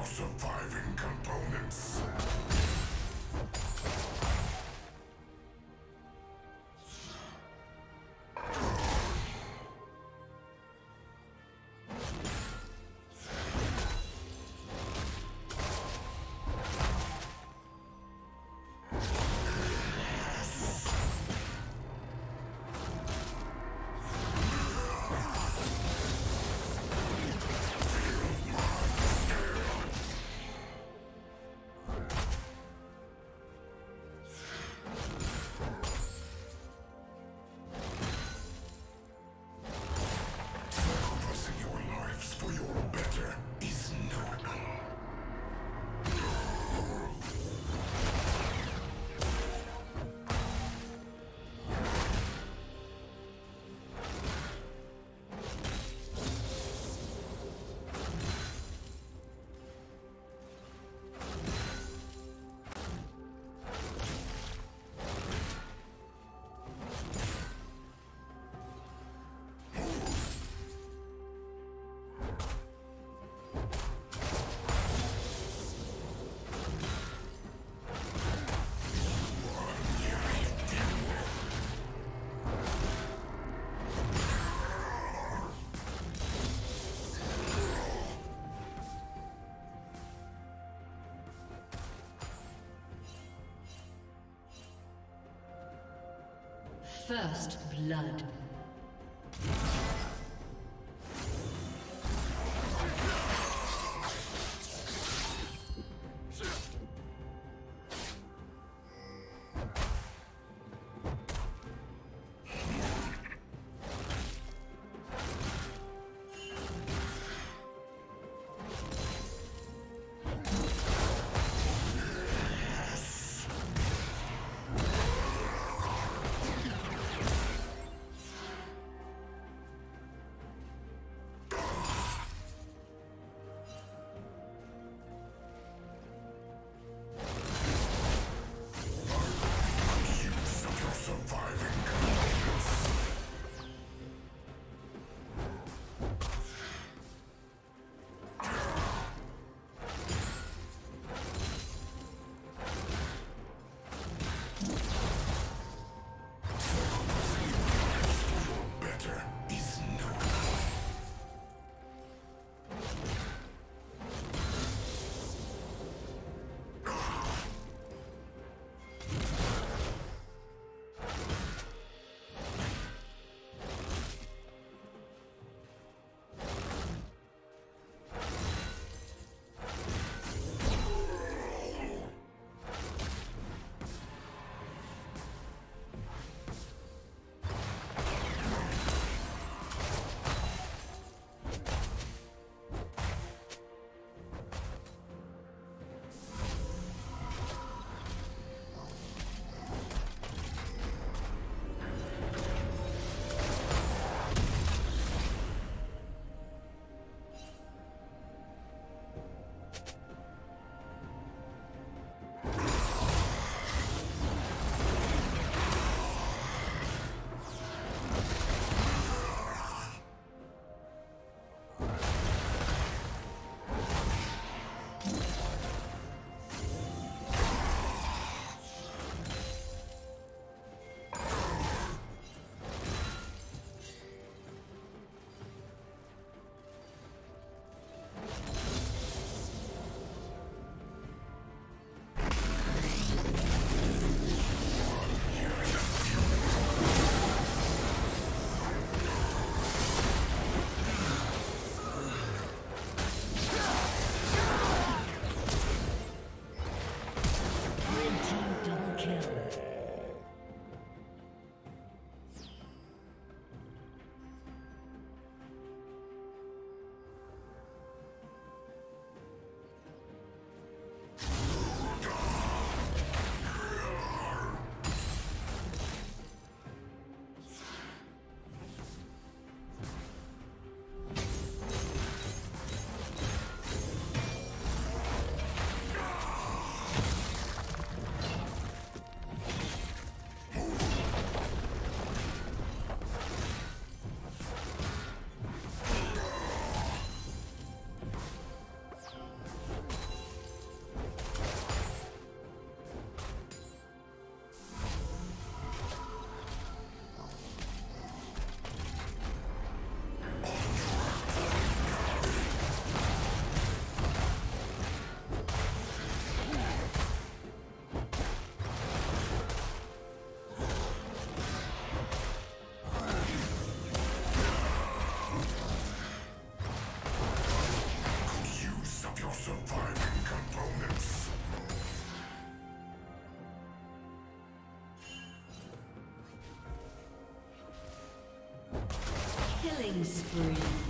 your surviving components. First blood. Killing spree.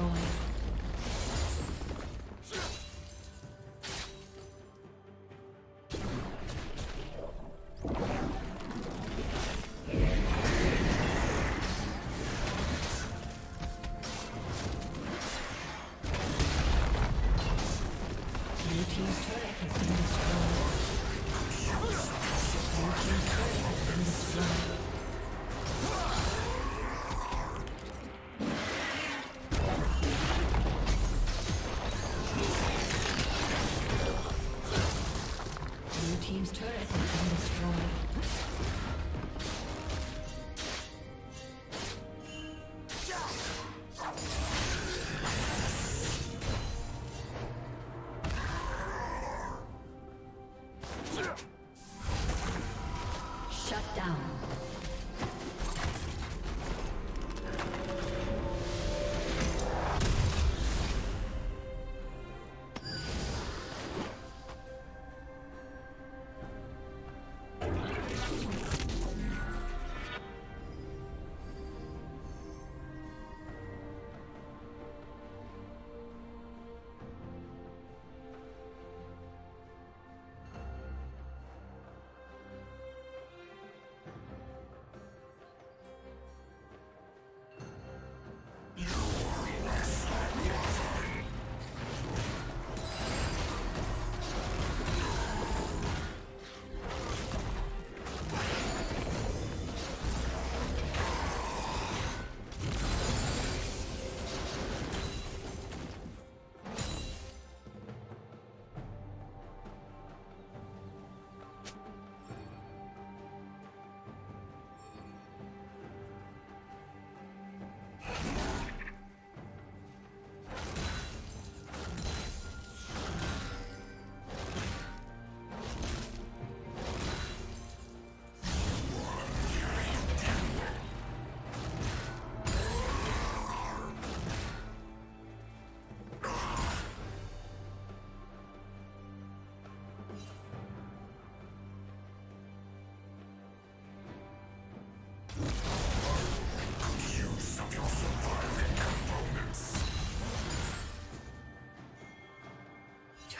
destroyed. Shut down.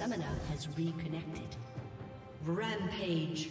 Summoner has reconnected. Rampage.